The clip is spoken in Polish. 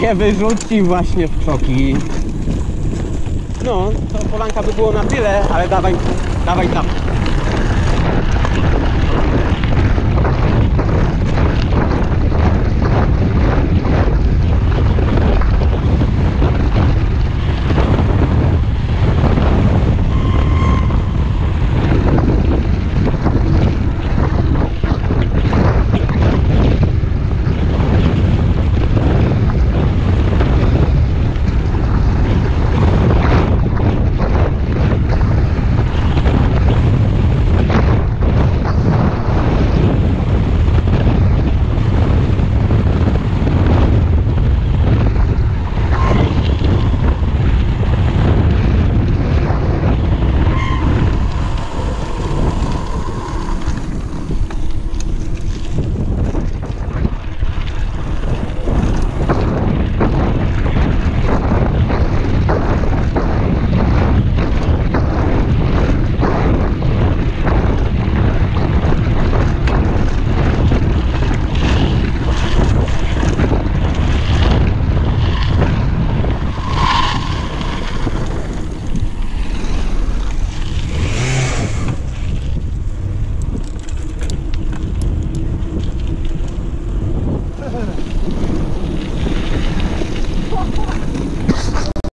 cię wyrzuci właśnie w kroki. No, to polanka by było na tyle, ale dawaj, dawaj tam.